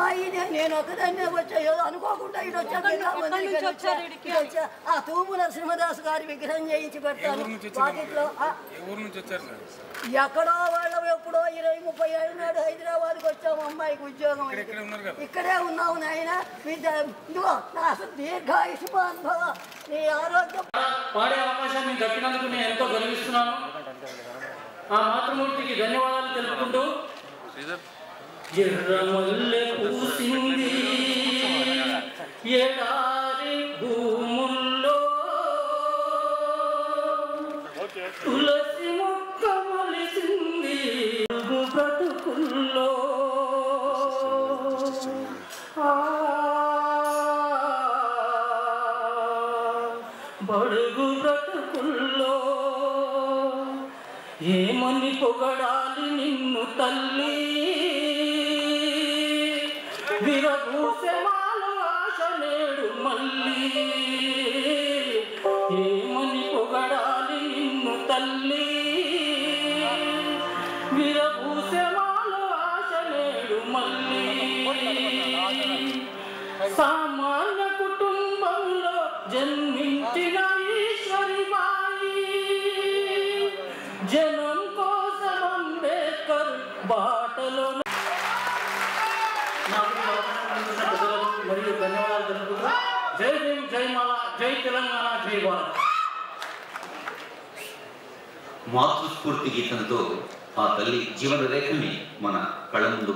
మా నేను ఒకదాన్నే వచ్చా ఏదో అనుకోకుండా ఇటు వచ్చా. ఆ తూము నరసింహదాస్ గారి విగ్రహం చేయించి పెడతాను. వాటిలో ఆ, ఏ ఊరు నుంచి వచ్చారు సార్? ఎక్కడో వాళ్ళం ఎప్పుడో ఇరవై ముప్పై ఏళ్ళ నాడు హైదరాబాద్కి వచ్చాము అమ్మాయికి ఉద్యోగం ఇక్కడ అయింది. ఇక్కడే ఉన్నారు కదా? ఇక్కడే ఉన్నావు నాయన. ఇదిగో నా దీర్ఘాయుష్మాన్ భవ నీ ఆరోగ్యం. పాడే అవకాశాన్ని దక్కినందుకు నేను ఎంతో గర్విస్తున్నాను. ఆ మాతృమూర్తికి ధన్యవాదాలు తెలుపుకుంటూ ఎర్రమల్లె పూసింది ఎడారి భూముల్లో తులసి మొక్క మొలిసింది బ్రతుకుల్లో ఆ బడుగు బ్రతుకుల్లో ఏమని పొగడాలి నిన్ను తల్లి సామాన్య కుటుంబంలో జన్మించిన ఈశ్వరిబాయి జనం కోసం అంబేద్కర్ బాటలో మరియు ధన్యవాదాలు తెలుపుతూ జై భీమ్ జై మాల జై తెలంగాణ జై భారత్. మాతృస్ఫూర్తి గీతంతో ఆ తల్లి జీవన రేఖల్ని మన కళ్ళ ముందు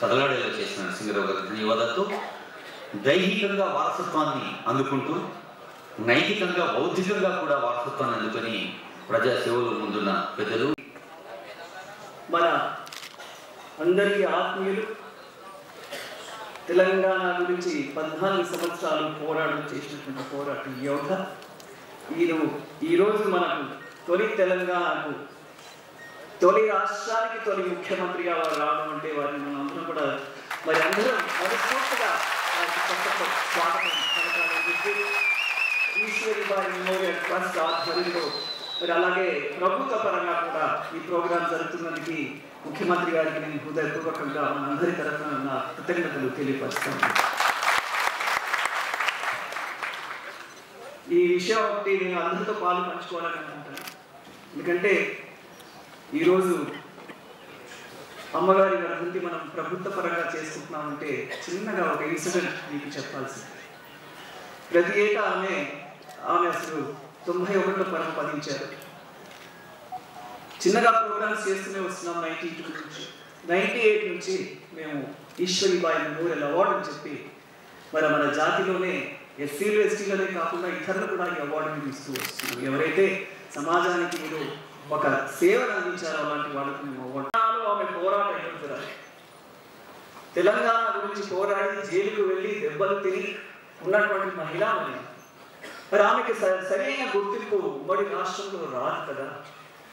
కదలాడేలా చేసిన నరసింహరావు గారికి ధన్యవాదాలతో దైహికంగా వారసత్వాన్ని అందుకుంటూ నైతికంగా బౌద్ధికంగా కూడా వారసత్వాన్ని అందుకొని ప్రజాసేవలో ముందున్న పెద్దలు. మన అందరికీ ఆత్మీయులు తెలంగాణ గురించి పద్నాలుగు సంవత్సరాలు పోరాటం చేసినటువంటి పోరాట యోధ. ఈయన ఈరోజు మనకు తొలి తెలంగాణకు తొలి రాష్ట్రానికి తొలి ముఖ్యమంత్రిగా వారు రావడం అంటే వారిని మనం అందరం కూడా మరి అందరం మనస్ఫూర్తిగా వారికి చక్కటి స్వాగతం పలకాలని చెప్పి ఈశ్వరిబాయి మెమోరియల్ ట్రస్ట్ ఆధ్వర్యంలో మరి అలాగే ప్రభుత్వ పరంగా కూడా ఈ ప్రోగ్రాం జరుగుతున్నందుకు ముఖ్యమంత్రి గారికి నేను హృదయపూర్వకంగా మనందరి తరఫున నా కృతజ్ఞతలు తెలియపరుస్తాను ఈ విషయం ఒకటి నేను అందరితో పాలు పంచుకోవాలని అనుకుంటాను ఎందుకంటే ఈరోజు అమ్మగారి వర్ధంతి మనం ప్రభుత్వ పరంగా చేసుకుంటున్నామంటే చిన్నగా ఒక ఇన్సిడెంట్ మీకు చెప్పాల్సింది. ప్రతి ఏటా ఆమె ఆమె అసలు తొంభై ఒకటిలో పరమపదించారు చిన్నగా ప్రోగ్రామ్స్ చేస్తూనే వస్తున్నాం నైన్టీ టూ నుంచి. నైన్టీ ఎయిట్ నుంచి మేము ఈశ్వరిబాయి మెమోరియల్ అవార్డు అని చెప్పి మరి మన జాతిలోనే ఎస్సీలు ఎస్టీలనే కాకుండా ఇతరులు కూడా ఈ అవార్డుని ఇస్తూ వస్తున్నాం. ఎవరైతే సమాజానికి మీరు ఒక సేవను అందించారు అలాంటి వాళ్ళకి మేము ఆమె పోరాటం ఎదుగుతున్నారు తెలంగాణ గురించి పోరాడి జైలుకు వెళ్ళి దెబ్బలు తిని ఉన్నటువంటి మహిళా మహిళ మరి ఆమెకి స- సరైన గుర్తింపు ఉమ్మడి రాష్ట్రంలో రాదు కదా.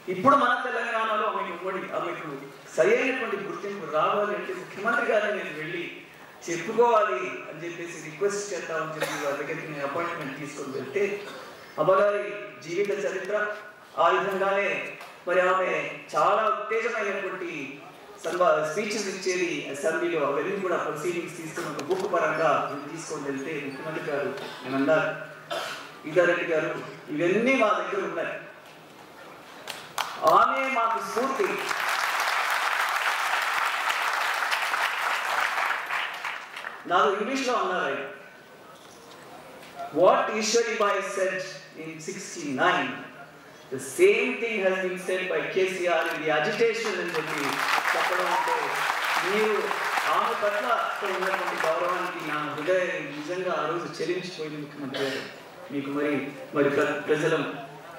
ఇప్పుడు మన తెలంగాణలో ఆమెకు ఉమ్మడి ఆమెకు సరైనటువంటి గుర్తింపు రావాలి అంటే ముఖ్యమంత్రి గారిని నేను వెళ్ళి చెప్పుకోవాలి అని చెప్పేసి రిక్వెస్ట్ చేద్దామని చెప్పి వాళ్ళ దగ్గరికి నేను అపాయింట్మెంట్ తీసుకొని వెళ్తే అమ్మగారి జీవిత చరిత్ర ఆ విధంగానే మరి ఆమె చాలా ఉత్తేజమైనటువంటి సన్వా స్పీచెస్ ఇచ్చేది అసెంబ్లీలో. అవన్నీ కూడా ప్రొసీడింగ్స్ తీసుకున్న ఒక బుక్ పరంగా తీసుకొని వెళ్తే ముఖ్యమంత్రి గారు? నేను అన్నారు ఇదారెడ్డి గారు ఇవన్నీ మా దగ్గర ఉన్నాయి. ఆమె మాకు స్ఫూర్తి. నాకు ఇంగ్లీష్లో అన్నారు what Eswari Bai said in sixty nine the same thing he's been said by KCR ఇది అజిటేషన్ అని చెప్పి చెప్పడం మీరు ఆమె పట్ల అక్కడ ఉన్నటువంటి గౌరవానికి నా హృదయం నిజంగా ఆ రోజు చెల్లించిపోయింది ముఖ్యమంత్రి గారు. మీకు మరి మరి ప్రజల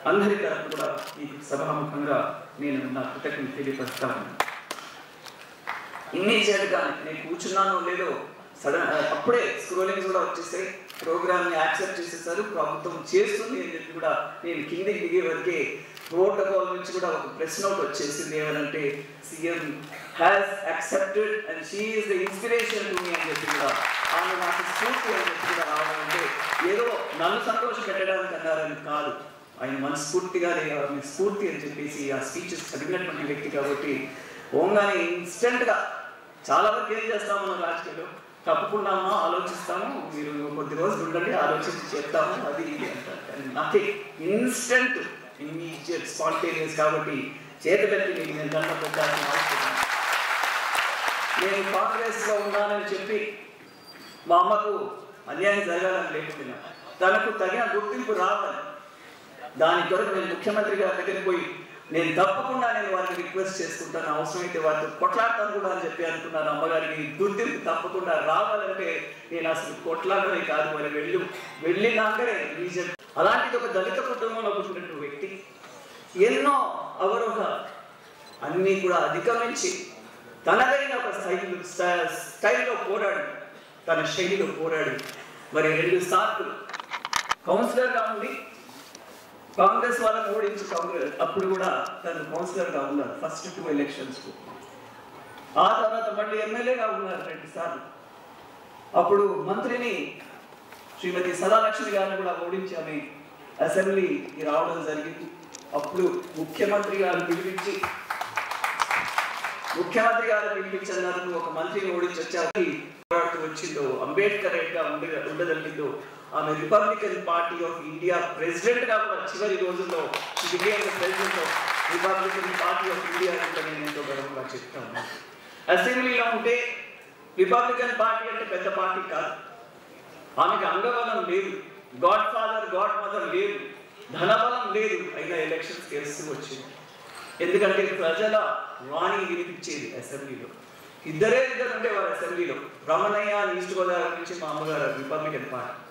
అందరి తరఫు కూడా మీకు సభాముఖంగా నేను నా కృతజ్ఞత తెలియపరుస్తాను ఇన్ని చేయడానికి నేను కూర్చున్నానో లేదో సడన్ అప్పుడే స్క్రోలింగ్స్ కూడా వచ్చేసాయి. ప్రోగ్రామ్ని యాక్సెప్ట్ చేసేసారు ప్రభుత్వం చేస్తుంది అని చెప్పి కూడా నేను కిందకి దిగే వరకే ప్రోటోకాల్ నుంచి కూడా ఒక ప్రెస్ నోట్ వచ్చేసింది ఏమనంటే CM has accepted and she's the inspiration to me అని చెప్పి కూడా ఆమె నాకు స్ఫూర్తి అని చెప్పి కూడా రావడం అంటే ఏదో నన్ను సంతోష పెట్టడానికి అన్నారని కాదు. ఆయన మనస్ఫూర్తిగా ఆమె స్ఫూర్తి అని చెప్పేసి ఆ స్పీచెస్ చదివినటువంటి వ్యక్తి కాబట్టి ఓంగానే ఇన్స్టెంట్గా చాలా వరకు ఏం చేస్తాం మనం రాజకీయాల్లో? తప్పుకున్నామా ఆలోచిస్తాము. మీరు కొద్ది రోజులు ఉండండి ఆలోచించి చెప్తాము అది ఇది అంటారు. కానీ నథింగ్ ఇన్స్టెంట్ ఇమ్మీడియట్ స్పాంటేనియస్ కాబట్టి చేతులెత్తి మీకు నేను దండ పెట్టాలని ఆశిస్తున్నాను నేను కాంగ్రెస్లో ఉన్నానని చెప్పి మా అమ్మకు అన్యాయం జరగాలని లేకపోయినా తనకు తగిన గుర్తింపు రావాలి. దాని కొరకు నేను ముఖ్యమంత్రి గారి దగ్గరికి పోయి నేను తప్పకుండా నేను వారిని రిక్వెస్ట్ చేసుకుంటాను. అవసరమైతే వారితో కొట్లాడతాను కూడా అని చెప్పి అనుకున్నాను. అమ్మగారికి గుర్తింపు తప్పకుండా రావాలంటే నేను అసలు కొట్లాడమే కాదు. మరి వెళ్ళి. వెళ్ళినాకనే రీజన్ అలాంటిది ఒక దళిత కుటుంబంలో పుట్టినటువంటి వ్యక్తి ఎన్నో అవరోహ అన్నీ కూడా అధిగమించి తనదైన ఒక స్టైల్ స్టైల్లో పోరాడు తన శైలిలో పోరాడు మరి రెండు సార్లు కౌన్సిలర్గా ఉండి కాంగ్రెస్ వాళ్ళని ఓడించి కాంగ్రెస్ అప్పుడు కూడా తను కౌన్సిలర్గా ఉన్నారు ఫస్ట్ టూ ఎలక్షన్స్కు ఆ తర్వాత మళ్ళీ ఎమ్మెల్యేగా ఉన్నారు రెండుసార్లు అప్పుడు మంత్రిని శ్రీమతి సదాలక్ష్మి గారిని కూడా ఓడించి అసెంబ్లీకి రావడం జరిగింది. అప్పుడు ముఖ్యమంత్రి గారు పిలిపించి ముఖ్యమంత్రి గారు పిలిపించినందుకు ఒక మంత్రిని ఓడించి వచ్చాక పోరాడుతూ వచ్చిందో అంబేద్కర్గా ఉండ ఉండగలిగిందో ఆమె రిపబ్లికన్ పార్టీ ఆఫ్ ఇండియా ప్రెసిడెంట్గా కూడా చివరి రోజుల్లో president of republican party of India అంటే నేను ఎంతో గర్వంగా చెప్తాను. అసెంబ్లీలో ఉంటే రిపబ్లికన్ పార్టీ అంటే పెద్ద పార్టీ కాదు. ఆమెకు అంగబలం లేదు. గాడ్ ఫాదర్ గాడ్ మదర్ లేదు. ధనబలం లేదు. అయినా ఎలక్షన్స్ గెలుస్తూ వచ్చింది. ఎందుకంటే ప్రజల వాణి వినిపించేది అసెంబ్లీలో. ఇద్దరే ఇద్దరు ఉండేవారు అసెంబ్లీలో. రమణయ్య ఈస్ట్ గోదావరి నుంచి మా అమ్మగారు రిపబ్లికన్ పార్టీ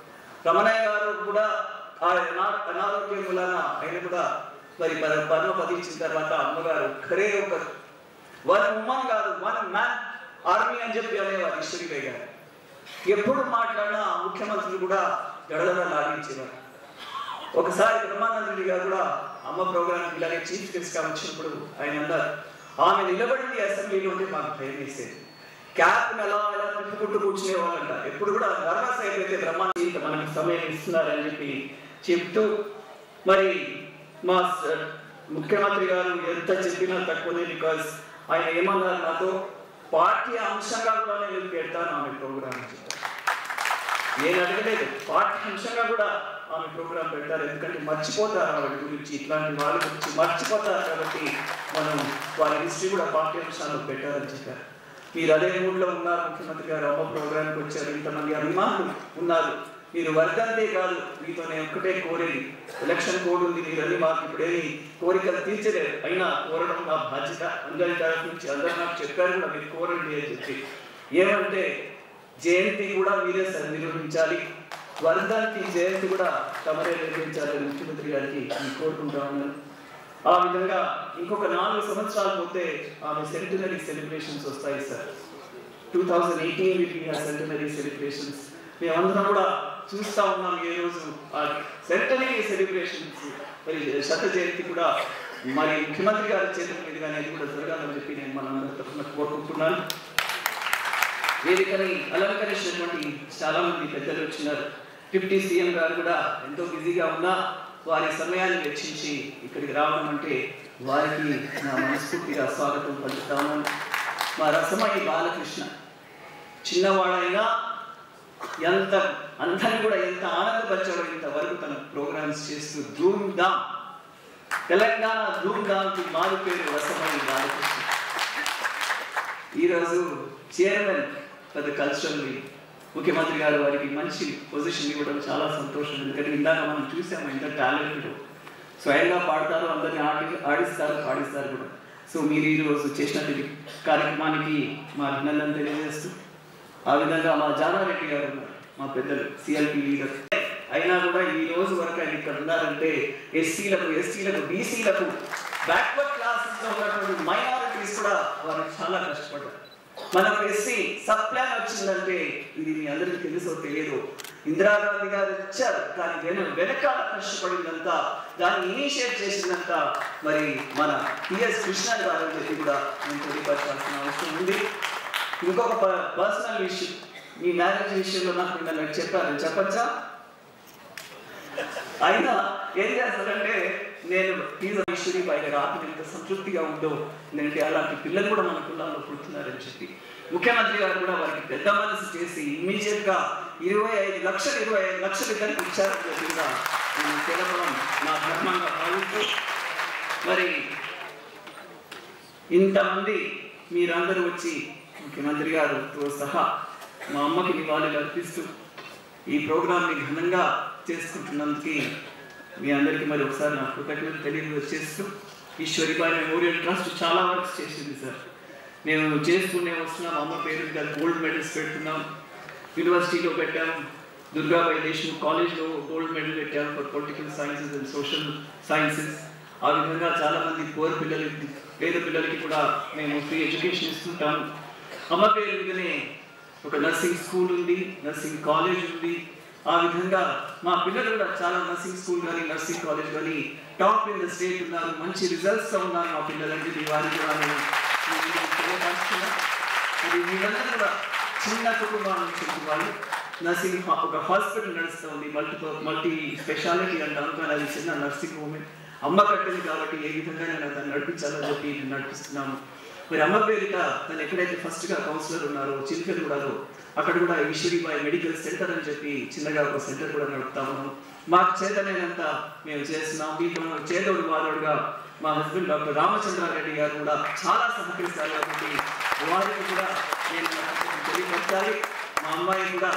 రమణయ్య గారు కూడా ఆ అనారోగ్యం వలన ఆయన కూడా మరి పద- పదించిన తర్వాత అమ్మగారు ఒక్కరే ఒకరు వన్ ఉమ్మన్ కాదు వన్ మ్యాన్ ఆర్మీ అని చెప్పి అనేవారు ఈశ్వరిబాయి గారు. ఎప్పుడు మాట్లాడినా ముఖ్యమంత్రులు కూడా గడగడ లాగించేవారు. ఒకసారి బ్రహ్మానంద గారు కూడా అమ్మ ప్రోగ్రామ్ ఇలాగే చీఫ్ గెస్ట్గా వచ్చినప్పుడు ఆయన అన్నారు ఆమె నిలబడింది అసెంబ్లీలో ఉంటే మాకు భయం వేసేది. క్యాప్ ఎలా ఎలా తిప్పుకుంటూ కూర్చునే వాళ్ళంట. ఎప్పుడు కూడా నర్వస్ అయిపోతే బ్రహ్మానంద మనకి సమయం ఇస్తున్నారని చెప్పి చెప్తూ మరి మా ముఖ్యమంత్రి గారు ఎంత చెప్పినా తక్కువనే బికాస్ ఆయన ఏమన్నారు నాతో పార్టీ అంశంగా కూడా నేను పెడతాను ఆమె ప్రోగ్రామ్ చెప్పారు నేను అడగలేదు. పాఠ్యాంశంగా కూడా ఆమె ప్రోగ్రాం పెడతారు ఎందుకంటే మర్చిపోతారు వాటి గురించి. ఇట్లాంటి వాళ్ళ గురించి మర్చిపోతారు కాబట్టి మనం వారి హిస్టరీ కూడా పాఠ్యాంశాలు పెట్టారని చెప్పారు. మీరు అదే మూడ్లో ఉన్నారు ముఖ్యమంత్రి గారు. అమ్మ ప్రోగ్రాంకి వచ్చారు. ఇంతమంది అభిమానులు ఉన్నారు. మీరు వర్గంతే కాదు. మీతో నేను ఒక్కటే కోరేది. ఎలక్షన్ కోడ్ ఉంది. మీరన్నీ మాకు ఇప్పుడేమి కోరికలు తీర్చలేదు. అయినా కోరడం నా బాధ్యత. అందరి తరఫు నుంచి అందరూ నాకు చెప్పారు కూడా మీరు కోరండి అని చెప్పి. ఏమంటే జయంతి కూడా మీరే సార్ నిర్వహించాలి వర్ధంతి జయంతి కూడా తమరే నిర్వహించాలని ముఖ్యమంత్రి గారికి కోరుకుంటా ఉన్నాను. ఆ విధంగా ఇంకొక నాలుగు సంవత్సరాలు పోతే ఆమె సెంటినరీ సెలబ్రేషన్స్ వస్తాయి sir. Two thousand eighteen will be centenary celebrations. మేమందరం కూడా చూస్తా ఉన్నాం ఏ రోజు ఆ సెంటనరీ సెలబ్రేషన్స్. మరి శత జయంతి కూడా మరి ముఖ్యమంత్రి గారి చేతుల మీదుగా అనేది కూడా జరగాలని చెప్పి నేను మనందరి తరఫున కోరుకుంటున్నాను. వేదికని అలంకరించినటువంటి చాలా మంది పెద్దలు వచ్చినారు. డిప్యూటీ సీఎం గారు కూడా ఎంతో బిజీగా ఉన్నా వారి సమయాన్ని వెచ్చించి ఇక్కడికి రావడం అంటే వారికి నా మనస్ఫూర్తిగా స్వాగతం పలుకుతాను. మా రసమణి బాలకృష్ణ చిన్నవాడైనా ఎంత అందరిని కూడా ఎంత ఆనందపరచాడో ఇంతవరకు తన ప్రోగ్రామ్స్ చేస్తూ ధూమ్ ధామ్ తెలంగాణ ధూమ్ ధామ్కి మారు పేరు రసమణి బాలకృష్ణ. ఈరోజు చైర్మన్ పెద్ద ద ముఖ్యమంత్రి గారు వారికి మంచి పొజిషన్ ఇవ్వడం చాలా సంతోషం. ఎందుకంటే ఇందాక మనం చూసాము ఎంత టాలెంటెడ్ స్వయంగా పాడతారు అందరిని ఆడి ఆడిస్తారు పాడిస్తారు కూడా. సో మీరు ఈరోజు చేసినటువంటి కార్యక్రమానికి మా అభినందన తెలియజేస్తూ ఆ విధంగా మా జానారెడ్డి గారు మా పెద్దలు సిఎల్పి లీడర్ అయినా కూడా ఈ రోజు వరకు ఆయన ఇక్కడ ఉన్నారంటే ఎస్సీలకు ఎస్సీలకు బీసీలకు బ్యాక్వర్డ్ క్లాసెస్లో ఉన్నటువంటి మైనారిటీస్ కూడా వారు చాలా కష్టపడ్డారు. మనం ఎస్సీ సబ్ ప్లాన్ వచ్చిందంటే ఇది మీ అందరికీ తెలుసో తెలియదు. ఇందిరాగాంధీ గారు ఇచ్చారు దాని వెను వెనకాల కష్టపడిందంతా దాన్ని ఇనిషియేట్ చేసిందంతా మరి మన టిఎస్ కృష్ణ గారు అని చెప్పి కూడా నేను తెలియపరచాల్సిన అవసరం ఉంది. ఇంకొక పర్సనల్ విషయం మీ మ్యారేజ్ విషయంలో నాకు మిమ్మల్ని చెప్పారు చెప్పచ్చా? అయినా ఏం చేస్తారంటే నేను ఈశ్వరి పైన రాత్రి ఎంత సంతృప్తిగా ఉందో ఎందుకంటే అలాంటి పిల్లలు కూడా మన కులాల్లో పుడుతున్నారని చెప్పి. ముఖ్యమంత్రి గారు కూడా వారికి పెద్ద మనసు చేసి ఇమ్మీడియట్గా ఇరవై ఐదు లక్షలు ఇరవై ఐదు లక్షలు కలిపి ఇచ్చారని చెప్పి నేను తెలపడం నా ధర్మంగా భావిస్తూ మరి ఇంతమంది మీరందరూ వచ్చి ముఖ్యమంత్రి గారితో సహా మా అమ్మకి నివాళులు అర్పిస్తూ ఈ ప్రోగ్రామ్ని ఘనంగా చేసుకుంటున్నందుకు మీ అందరికీ మరి ఒకసారి నా కృతజ్ఞత తెలియజేస్తూ ఈశ్వరిబాయి మెమోరియల్ ట్రస్ట్ చాలా వర్క్స్ చేసింది సార్. నేను చేస్తూనే వస్తున్నాం అమ్మ పేరు గారు గోల్డ్ మెడల్స్ పెడుతున్నాం. యూనివర్సిటీలో పెట్టాం. దుర్గాబాయి దేశం కాలేజ్లో గోల్డ్ మెడల్ పెట్టాం for political sciences and social sciences. ఆ విధంగా చాలామంది పూర్ పిల్లలకి పేద పిల్లలకి కూడా మేము ఫ్రీ ఎడ్యుకేషన్ ఇస్తుంటాం అమ్మ పేరు మీదనే ఒక నర్సింగ్ స్కూల్ ఉంది నర్సింగ్ కాలేజ్ ఉంది. ఆ విధంగా మా పిల్లలు కూడా చాలా నర్సింగ్ స్కూల్ కానీ నర్సింగ్ కాలేజ్ కానీ టాప్ ఇన్ ద స్టేట్ ఉన్నారు. మంచి రిజల్ట్స్ ఉన్నారు మా పిల్లలంటే మీ వారికి కూడా నేను అది మీరందరూ కూడా చిన్న కుటుంబాల నుంచి వాళ్ళు నర్సింగ్ ఒక హాస్పిటల్ నడుస్తుంది మల్టీ మల్టీ స్పెషాలిటీ అంటాను కానీ అది చిన్న నర్సింగ్ హోమ్ అమ్మ కట్టింది కాబట్టి ఏ విధంగా నేను దాన్ని నడిపించాలని చెప్పి నేను నడిపిస్తున్నాము. మరి అమ్మ పేరిట తను ఎక్కడైతే ఫస్ట్గా కౌన్సిలర్ ఉన్నారో చిలకలగూడలో అక్కడ కూడా ఈశ్వరీబాయి మెడికల్ సెంటర్ అని చెప్పి చిన్నగా ఒక సెంటర్ కూడా నడుపుతా ఉన్నాం మాకు చేతనైనంత మేము చేస్తున్నాం. దీంట్లో చేదోడు వాదోడుగా మా హస్బెండ్ డాక్టర్ రామచంద్రారెడ్డి గారు కూడా చాలా సహకరిస్తారు కాబట్టి వారికి కూడా నేను తెలియపరచాలి మా అమ్మాయి కూడా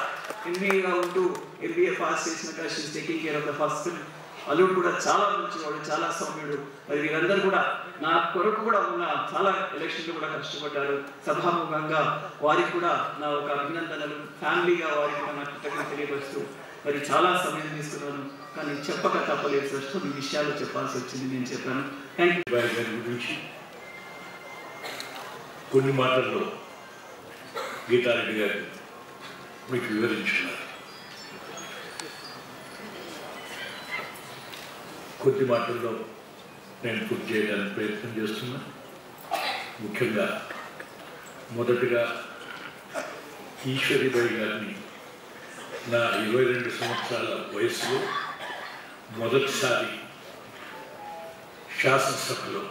ఎంబీఏగా ఉంటూ ఎంబీఏ పాస్ చేసినాక she's taking care of the hospital అల్లుడు కూడా చాలా మంచివాడు చాలా సౌమ్యుడు. మరి వీరందరూ కూడా నా కొరకు కూడా ఉన్న చాలా ఎలక్షన్లు కూడా కష్టపడ్డారు. సభాముఖంగా వారికి కూడా నా ఒక అభినందనలు. ఫ్యామిలీగా వారికి నా కృతజ్ఞత తెలియపరుస్తూ మరి చాలా సమయం తీసుకున్నాను. కానీ చెప్పక తప్పలేదు సార్ కొన్ని విషయాలు చెప్పాల్సి వచ్చింది నేను చెప్పాను. థ్యాంక్ యూ గురించి కొన్ని మాటల్లో గీతారెడ్డి గారు మీకు వివరించున్నారు కొద్ది మాటల్లో నేను పూర్తి చేయడానికి ప్రయత్నం చేస్తున్నా. ముఖ్యంగా మొదటగా ఈశ్వరిబాయి గారిని నా ఇరవై రెండు సంవత్సరాల వయసులో మొదటిసారి శాసనసభలో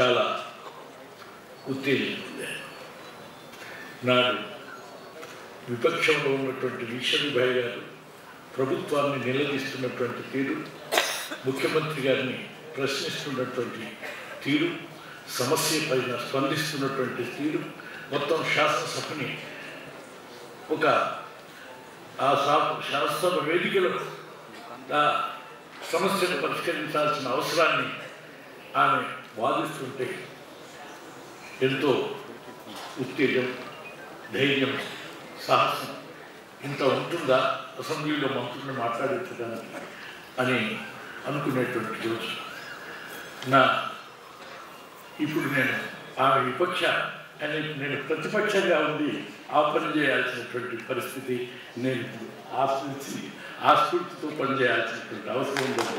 చాలా ఉత్తేజం పొందాను నాడు విపక్షంలో ఉన్నటువంటి ఈశ్వరిబాయి గారు ప్రభుత్వాన్ని నిలదీస్తున్నటువంటి తీరు ముఖ్యమంత్రి గారిని ప్రశ్నిస్తున్నటువంటి తీరు సమస్య పైన స్పందిస్తున్నటువంటి తీరు మొత్తం శాసనసభని ఒక ఆ శా- శాసనసభ వేదికలో ఆ సమస్యను పరిష్కరించాల్సిన అవసరాన్ని ఆమె వాదిస్తుంటే ఎంతో ఉత్తేజం ధైర్యం సాహసం ఇంత ఉంటుందా? అసెంబ్లీలో మంత్రులను మాట్లాడించడానికి అని అనుకునేటువంటి రోజు. నా ఇప్పుడు నేను ఆమె విపక్ష అని నేను ప్రతిపక్షంగా ఉండి ఆ పని చేయాల్సినటువంటి పరిస్థితి నేను ఇప్పుడు ఆస్ఫూర్తి ఆస్ఫూర్తితో పనిచేయాల్సినటువంటి అవసరం ఉందని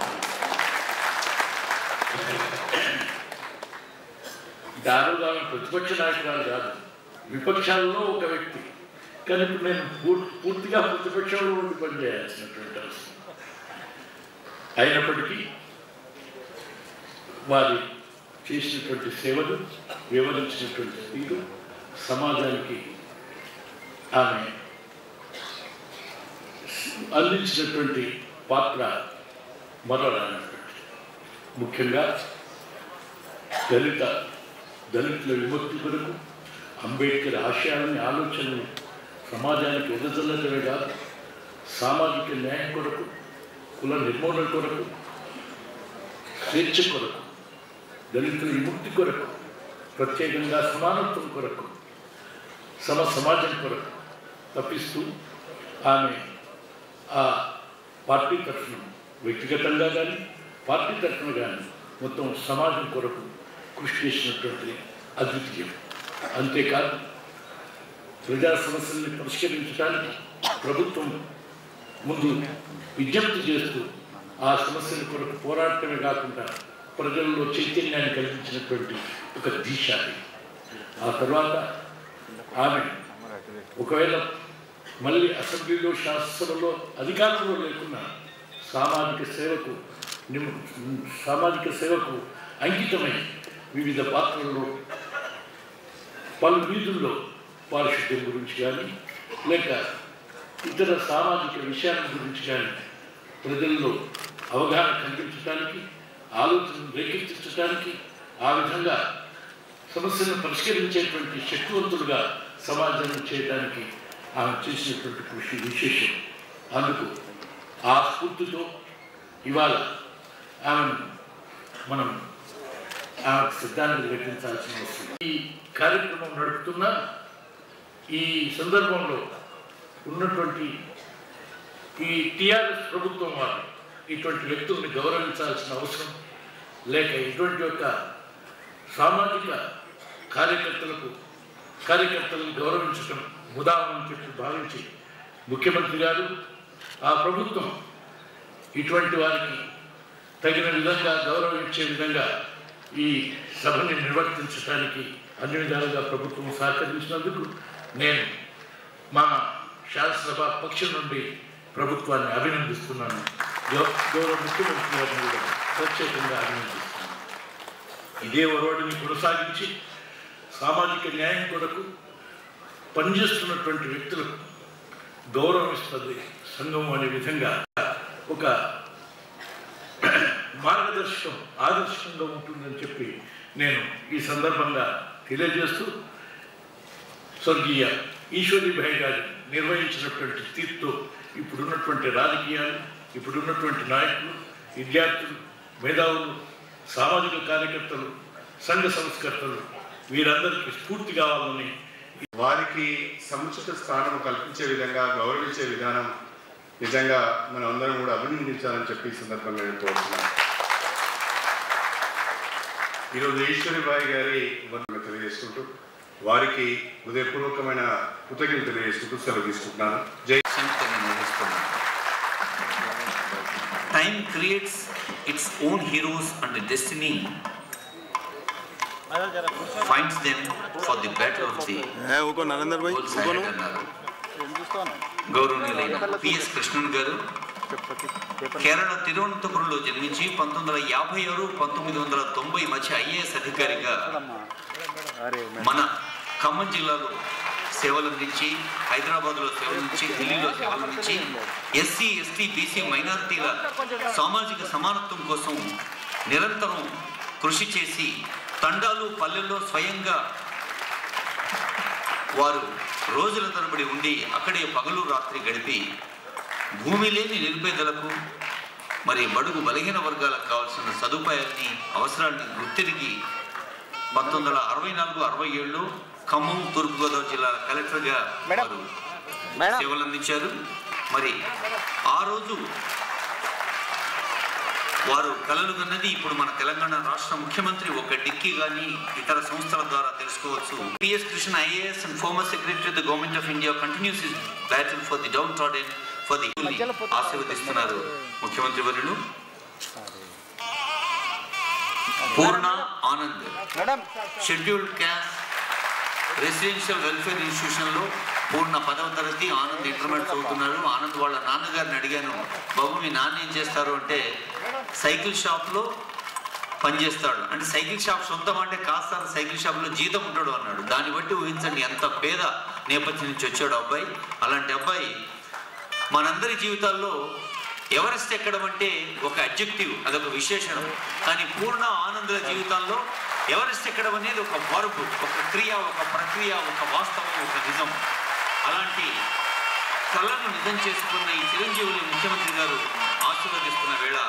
ఆమె ప్రతిపక్ష నాయకురాలు కాదు విపక్షాల్లో ఒక వ్యక్తి కానీ ఇప్పుడు నేను పూర్తి పూర్తిగా ప్రతిపక్షంలో ఉండి పనిచేయాల్సినటువంటి అవసరం. అయినప్పటికీ వారి చేసినటువంటి సేవలు వివరించినటువంటి తీరు సమాజానికి ఆమె అందించినటువంటి పాత్ర మరొకటి ముఖ్యంగా దళిత దళితుల విముక్తి కొరకు అంబేద్కర్ ఆశయాలని ఆలోచనలు సమాజానికి ఎదజల్లడమే కాదు సామాజిక న్యాయం కొరకు కుల నిర్మూలన కొరకు స్వేచ్ఛ కొరకు దళితుల విముక్తి కొరకు ప్రత్యేకంగా సమానత్వం కొరకు సమ సమాజం కొరకు తప్పిస్తూ ఆమె ఆ పార్టీ తరఫున వ్యక్తిగతంగా కానీ పార్టీ తరఫున కానీ మొత్తం సమాజం కొరకు కృషి చేసినటువంటి అద్వితీయం. అంతేకాదు ప్రజా సమస్యల్ని పరిష్కరించడానికి ప్రభుత్వం ముందు విజ్ఞప్తి చేస్తూ ఆ సమస్యల కొరకు పోరాటమే కాకుండా ప్రజల్లో చైతన్యాన్ని కలిగించినటువంటి ఒక దీక్ష ఆ తర్వాత ఆమె ఒకవేళ మళ్ళీ అసెంబ్లీలో శాసనసభలో అధికారంలో లేకున్నా సామాజిక సేవకు నిమ్- సామాజిక సేవకు అంకితమై వివిధ పాత్రల్లో పలు వీధుల్లో పారిశుద్ధ్యం గురించి కానీ లేక ఇతర సామాజిక విషయాల గురించి కానీ ప్రజల్లో అవగాహన కల్పించడానికి ఆలోచన రేకెత్తించడానికి ఆ విధంగా సమస్యను పరిష్కరించేటువంటి శక్తివంతులుగా సమాజం చేయడానికి ఆమె చేసినటువంటి కృషి విశేషం. అందుకు ఆ స్ఫూర్తితో ఇవాళ ఆమెను మనం ఆమెకు సిద్ధాంతం ఘటించాల్సిన అవసరం. ఈ కార్యక్రమం నడుపుతున్న ఈ సందర్భంలో ఉన్నటువంటి ఈ టీఆర్ఎస్ ప్రభుత్వం వారు ఇటువంటి వ్యక్తుల్ని గౌరవించాల్సిన అవసరం లేక ఇటువంటి యొక్క సామాజిక కార్యకర్తలకు కార్యకర్తలను గౌరవించడం ముదామని చెప్పి భావించి ముఖ్యమంత్రి గారు ఆ ప్రభుత్వం ఇటువంటి వారికి తగిన విధంగా గౌరవించే విధంగా ఈ సభని నిర్వర్తించడానికి అన్ని విధాలుగా ప్రభుత్వం సహకరించినందుకు నేను మా శాసనసభ పక్షం నుండి ప్రభుత్వాన్ని అభినందిస్తున్నాను. గౌరవ ముఖ్యమంత్రి గారిని కూడా ప్రత్యేకంగా అభినందిస్తున్నాను. ఇదే ఒరవడిని కొనసాగించి సామాజిక న్యాయం కొరకు పనిచేస్తున్నటువంటి వ్యక్తులకు గౌరవిస్తుంది సంఘం అనే విధంగా ఒక మార్గదర్శకం ఆదర్శంగా ఉంటుందని చెప్పి నేను ఈ సందర్భంగా తెలియజేస్తూ స్వర్గీయ ఈశ్వరి భాయ్ గారు నిర్వహించినటువంటి తీర్పుతో ఇప్పుడున్నటువంటి రాజకీయాలు ఇప్పుడున్నటువంటి నాయకులు విద్యార్థులు మేధావులు సామాజిక కార్యకర్తలు సంఘ సంస్కర్తలు వీరందరికీ స్ఫూర్తి కావాలని వారికి సముచిత స్థానం కల్పించే విధంగా గౌరవించే విధానం నిజంగా మనం అందరం కూడా అభినందించాలని చెప్పి ఈ సందర్భంగా నేను కోరుతున్నాను. ఈరోజు ఈశ్వరిబాయి గారి తెలియజేసుకుంటూ వారికి హృదయపూర్వకమైన కృతజ్ఞతలు తెలియజేసుకుంటూ సెలవు తీసుకుంటున్నాను. జై creates its own heroes and the destiny finds them for the better of the ఊకో నరేందర్ భాయ్ అన్నారు గౌరవనీయులైన పిఎస్ కృష్ణన్ గారు కేరళ తిరువనంతపురంలో జన్మించి పంతొమ్మిది వందల యాభై ఆరు పంతొమ్మిది వందల తొంభై మధ్య ఐఏఎస్ అధికారిగా మన ఖమ్మం జిల్లాలో సేవలందించి హైదరాబాద్లో సేవలందించి ఢిల్లీలో సేవలందించి ఎస్సీ ఎస్టీ బీసీ మైనారిటీల సామాజిక సమానత్వం కోసం నిరంతరం కృషి చేసి తండాలు పల్లెల్లో స్వయంగా వారు రోజుల తరబడి ఉండి అక్కడే పగలు రాత్రి గడిపి భూమి లేని నిరుపేదలకు మరి బడుగు బలహీన వర్గాలకు కావాల్సిన సదుపాయాల్ని అవసరాన్ని గుర్తిరిగి పంతొమ్మిది వందల అరవై నాలుగు అరవై ఏళ్ళు ఖమ్మం తూర్పుగోదావరి జిల్లా కలెక్టర్గా సేవలు అందించారు. మరి ఆ రోజు వారు కలలు కన్నది ఇప్పుడు మన తెలంగాణ రాష్ట్ర ముఖ్యమంత్రి ఒక డిక్కీ గాని ఇతర సంస్థల ద్వారా తెలుసుకోవచ్చు. PS Krishna IAS and former secretary the government of India continues is battle for the downtrodden for the ఆశీర్వదిస్తున్నారు ముఖ్యమంత్రి వర్యులు Purna Anand. Scheduled caste residential welfare ఇన్స్టిట్యూషన్లో Purna పదవ తరగతి ఆనంద్ ఇంటర్మీడియట్ చదువుతున్నారు ఆనంద్ వాళ్ళ నాన్నగారిని అడిగాను బాబు మీ నాన్న ఏం చేస్తారు? అంటే సైకిల్ షాప్లో పనిచేస్తాడు. అంటే సైకిల్ షాప్ సొంతం అంటే కాస్త సైకిల్ షాప్లో జీతం ఉంటాడు అన్నాడు. దాన్ని బట్టి ఊహించండి ఎంత పేద నేపథ్యం నుంచి వచ్చాడు అబ్బాయి. అలాంటి అబ్బాయి మనందరి జీవితాల్లో ఎవరెస్ట్ ఎక్కడం అంటే ఒక అడ్జెక్టివ్ అదొక విశేషణం. కానీ పూర్ణ ఆనందుల జీవితాల్లో ఎవరెస్ట్ ఎక్కడం అనేది ఒక మరుపు ఒక క్రియ ఒక ప్రక్రియ ఒక వాస్తవం ఒక నిజం. అలాంటి కళను నిజం చేసుకున్న ఈ చిరంజీవుని ముఖ్యమంత్రి గారు ఆశీర్వదిస్తున్న వేళ.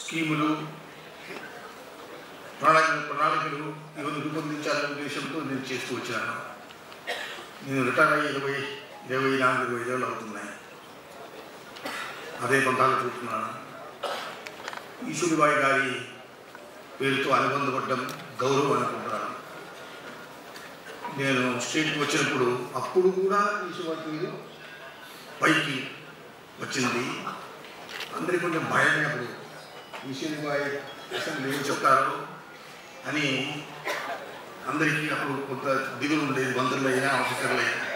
స్కీములు ప్రణాళిక ప్రణాళికలు ఇవన్నీ రూపొందించాలనే ఉద్దేశంతో నేను చేస్తూ వచ్చాను. నేను రిటైర్ అయ్యి ఇరవై ఇరవై నాలుగు ఇరవై ఐదేళ్ళు అవుతున్నాయి. అదే బంధాలు చూస్తున్నాను. ఈశ్వరిబాయి గారి పేరుతో అనుబంధపడ్డం గౌరవం అనుకుంటున్నాను. నేను స్టేట్కి వచ్చినప్పుడు అప్పుడు కూడా ఈశ్వరి పేరు పైకి వచ్చింది. అందరికీ కొంచెం భయమైనప్పుడు ఈశ్వరిబాయి అసలు ఏం చెప్తారు అని అందరికీ అప్పుడు కొంత దిగులు ఉండేది. బంధువులు అవసరం లేదు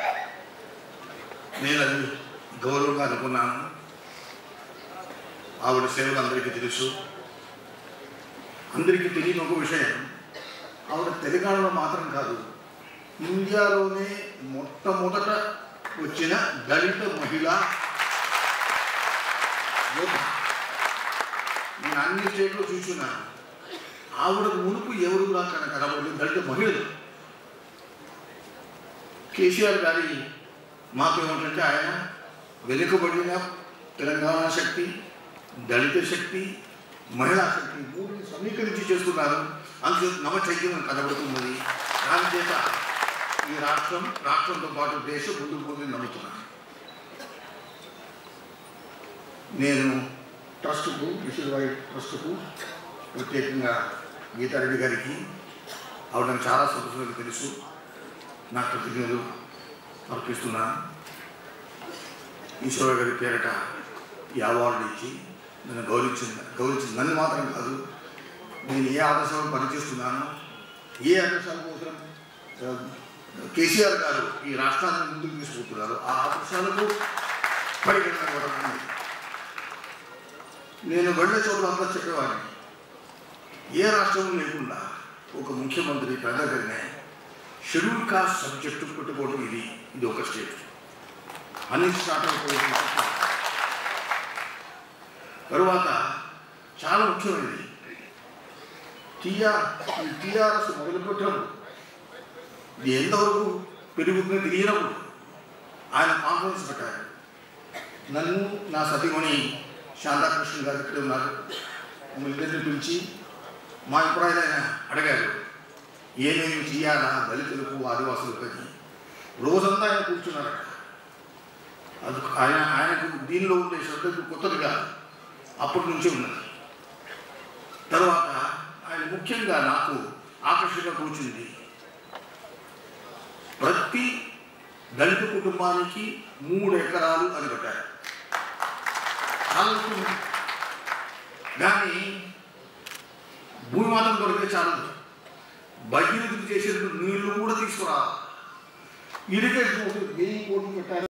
నేను అది గౌరవంగా అనుకున్నాను. ఆవిడ సేవలు అందరికీ తెలుసు. అందరికీ తెలియని ఒక విషయం. ఆవిడ తెలంగాణలో మాత్రం కాదు ఇండియాలోనే మొట్టమొదట వచ్చిన దళిత మహిళ. నేను అన్ని స్టేట్లో చూస్తున్నాను ఆవిడ మునుపు ఎవరు నాకు కనబడలేదు దళిత మహిళలు? కేసీఆర్ గారి మాకు ఏమిటంటే ఆయన వెనుకబడిన తెలంగాణ శక్తి దళిత శక్తి మహిళా శక్తి మూడు సమీకరించి చేస్తున్నారు. అందుకే నవ చైతన్యం కనబడుతున్నది దాని చేత ఈ రాష్ట్రం రాష్ట్రంతో పాటు దేశం ముందుకు పోతుంది నమ్ముతున్నాను. నేను ట్రస్ట్కు మిషన్ వైట్ ట్రస్ట్కు ప్రత్యేకంగా గీతారెడ్డి గారికి ఆవిడ చాలా సంతోషంగా తెలుసు. నా కృతజ్ఞతలు అర్పిస్తున్నాను ఈశ్వర గారి పేరట ఈ అవార్డు ఇచ్చి నన్ను గౌరవించింది గౌరవించింది నన్ను మాత్రం కాదు నేను ఏ ఆదర్శాలను పనిచేస్తున్నానో ఏ ఆదర్శాల కోసం కేసీఆర్ గారు ఈ రాష్ట్రాన్ని ముందుకు తీసుకుంటున్నారు ఆ ఆదర్శాలకు పరిగణన కూడా ఉంది నేను వెళ్ళే చోట్ల అంతా చెప్పేవాడిని ఏ రాష్ట్రం లేకుండా ఒక ముఖ్యమంత్రి తన షెడ్యూల్ కాస్ట్ సబ్జెక్టు పెట్టుకోవడం ఇది ఇది ఒక స్టేట్. అన్ని స్టార్ట్ అయిపోయింది తరువాత చాలా ముఖ్యమైనది. టీఆర్ ఈ టీఆర్ఎస్ మొదలుపెట్టినప్పుడు ఇది ఎంతవరకు పెరుగుతుందో తెలియనప్పుడు ఆయన కాన్ఫరెన్స్ పెట్టారు. నన్ను నా సతీమణి శాంతాకృష్ణ గారు ఇక్కడ ఉన్నారు. మమ్మల్ని ఇద్దరిని పిలిచి మా అభిప్రాయాలు ఆయన అడిగారు. ఏమేమి చేయాలా దళితులకు ఆదివాసులకు అని రోజంతా ఆయన కూర్చున్నారు అది ఆయన ఆయనకు దీనిలో ఉండే శ్రద్ధకు కొత్తది కాదు. అప్పటి నుంచి ఉన్నది. తర్వాత ఆయన ముఖ్యంగా నాకు ఆకర్షణ కూర్చుంది. ప్రతి దళిత కుటుంబానికి మూడు ఎకరాలు అని పెట్టారు కానీ భూమి మాత్రం కొరకే చాలదు భగీరథుడు చేసేందుకు నీళ్ళు కూడా తీసుకురా ఇరిగేషన్ వెయ్యి కోట్లు పెట్టారు